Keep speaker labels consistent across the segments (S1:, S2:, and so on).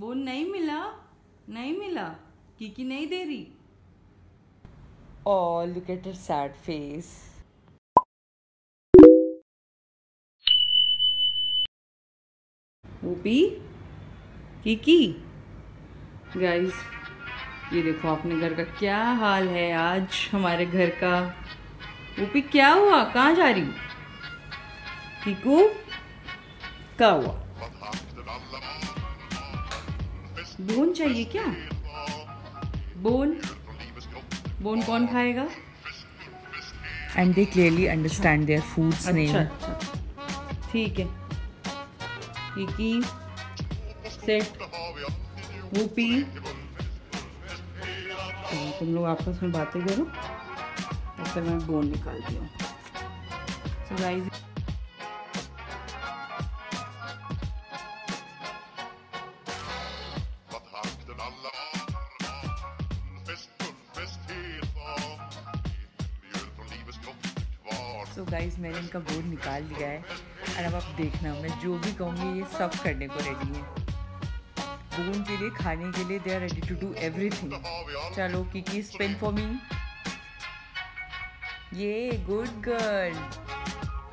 S1: वो नहीं मिला नहीं मिला। कीकी नहीं दे रही।
S2: Oh, look at her sad face.
S1: Whoopi Kiki? Guys ये देखो अपने घर का क्या हाल है आज हमारे घर का। ऊपी क्या हुआ? कहाँ जा रही? कीकू? क्या हुआ? बोन चाहिए क्या? बोन? बोन कौन खाएगा?
S2: Clearly understand their food's name.
S1: अच्छा। अच्छा ठीक है। कीकी सेट वूपी तो तुम लोग आपस में बातें करो। तब तक मैं बोन निकालती हूँ। सो गाइस
S2: सो गाइज़ मैंने इनका बोर्ड निकाल लिया है। और अब आप देखना, मैं जो भी कहूँगी, ये सब करने को रेडी है। बोन के लिए, खाने के लिए they are ready to do everything चलो किकी स्पिन फॉर मी ये good girl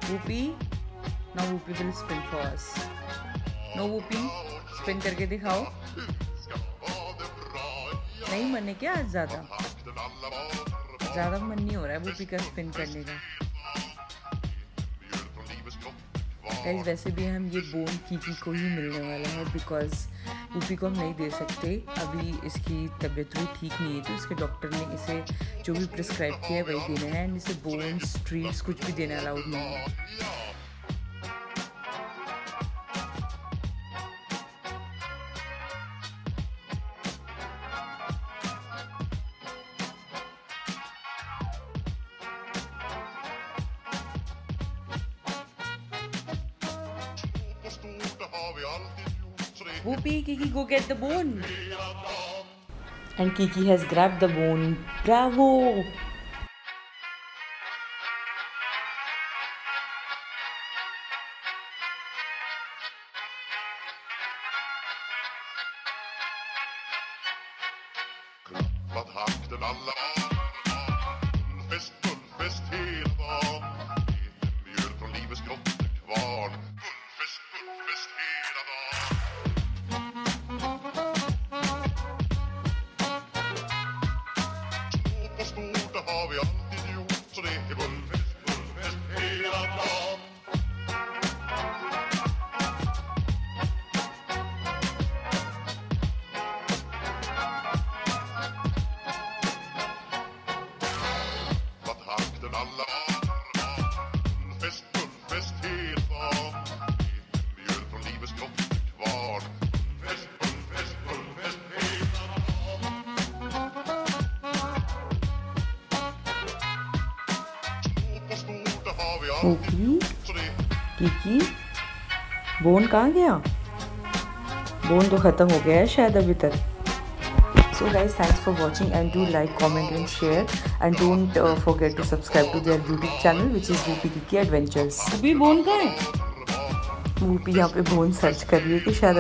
S2: Whoopi no Whoopi will spin for us no Whoopi spin करके दिखाओ। नहीं मन क्या आज ज़्यादा? ज़्यादा मन नहीं हो रहा है वूपी का स्पिन करने का। गाइज़ वैसे भी हम ये बोन कीकी को ही मिलने वाला है बिकॉज़ ऊपी को हम नहीं दे सकते। अभी इसकी तबीयत भी ठीक नहीं है तो इसके डॉक्टर ने इसे जो भी प्रिस्क्राइब किया है वही देना है एंड इसे बोन्स ट्रीट्स कुछ भी देना अलाउड नहीं है। Whoopi, Kiki, go get the bone. And Kiki has grabbed the bone. Bravo!
S3: Klappat hakten alla
S2: Kiki, bone कहाँ गया बोन तो ख़त्म हो गया है शायद अभी तक So guys, thanks for watching and do like, comment and share and don't uh, forget to subscribe to their YouTube channel which is Whoopi Kiki Adventures.
S1: अभी बोन कहाँ है
S2: Whoopi यहाँ पे बोन सर्च कर रही है कि शायद